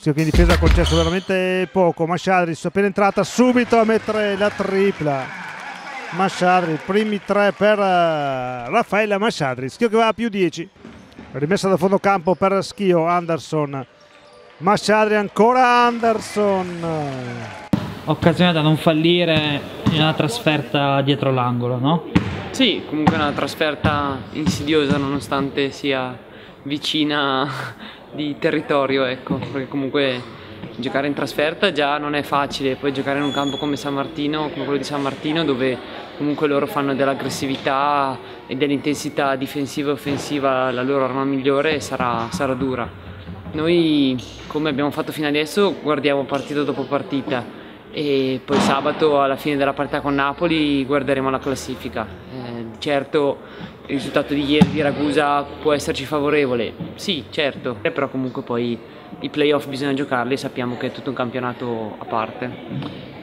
Schio che in difesa ha concesso veramente poco. Masciadris appena entrata subito a mettere la tripla. Masciadri, primi tre per uh, Raffaella Masciadri. Schio che va a più 10. Rimessa da fondo campo per Schio, Anderson. Masciadri ancora Anderson. Occasione da non fallire in una trasferta dietro l'angolo, no? Sì, comunque è una trasferta insidiosa nonostante sia vicina di territorio, ecco, perché comunque giocare in trasferta già non è facile, poi giocare in un campo come San Martino, come quello di San Martino, dove comunque loro fanno dell'aggressività e dell'intensità difensiva e offensiva la loro arma migliore, sarà, sarà dura. Noi, come abbiamo fatto fino adesso, guardiamo partita dopo partita e poi sabato alla fine della partita con Napoli guarderemo la classifica. Eh, certo il risultato di ieri di Ragusa può esserci favorevole, sì certo, però comunque poi i playoff bisogna giocarli e sappiamo che è tutto un campionato a parte.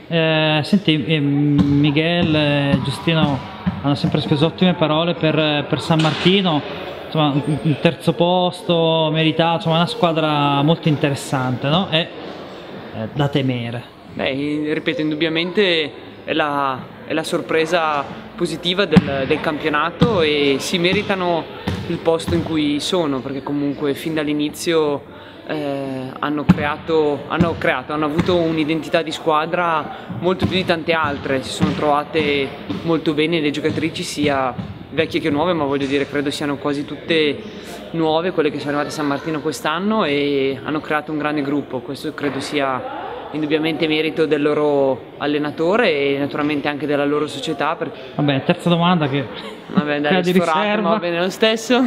Eh, senti, eh, Miguel e Giustino hanno sempre speso ottime parole per, per San Martino, insomma, un terzo posto meritato, insomma, una squadra molto interessante no? e eh, da temere. Beh, ripeto, indubbiamente è la, è la sorpresa positiva del, del, campionato e si meritano il posto in cui sono perché comunque fin dall'inizio eh, hanno, creato, hanno, creato, hanno avuto un'identità di squadra molto più di tante altre, si sono trovate molto bene le giocatrici sia vecchie che nuove ma voglio dire credo siano quasi tutte nuove quelle che sono arrivate a San Martino quest'anno e hanno creato un grande gruppo, questo credo sia indubbiamente merito del loro allenatore e naturalmente anche della loro società. Perché... Vabbè, terza domanda che Vabbè, dai, di riserva. va bene lo stesso.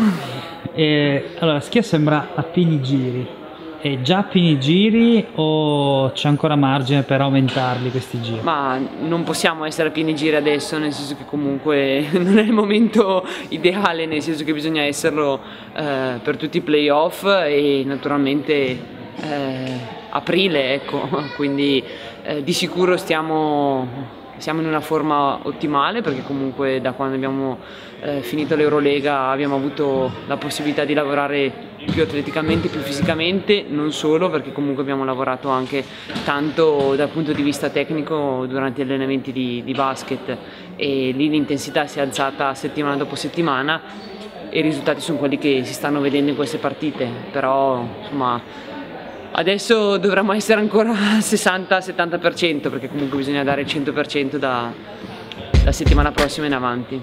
E, allora, Schia sembra a pieni giri. È già a pieni giri o c'è ancora margine per aumentarli questi giri? Ma non possiamo essere a pieni giri adesso, nel senso che comunque non è il momento ideale, nel senso che bisogna esserlo eh, per tutti i playoff e naturalmente eh, aprile, ecco, quindi eh, di sicuro stiamo, siamo in una forma ottimale perché comunque da quando abbiamo eh, finito l'Eurolega abbiamo avuto la possibilità di lavorare più atleticamente, più fisicamente, non solo perché comunque abbiamo lavorato anche tanto dal punto di vista tecnico durante gli allenamenti di, di basket. E lì l'intensità si è alzata settimana dopo settimana e i risultati sono quelli che si stanno vedendo in queste partite, però insomma Adesso dovremmo essere ancora al 60-70% perché comunque bisogna dare il 100% da, da settimana prossima in avanti.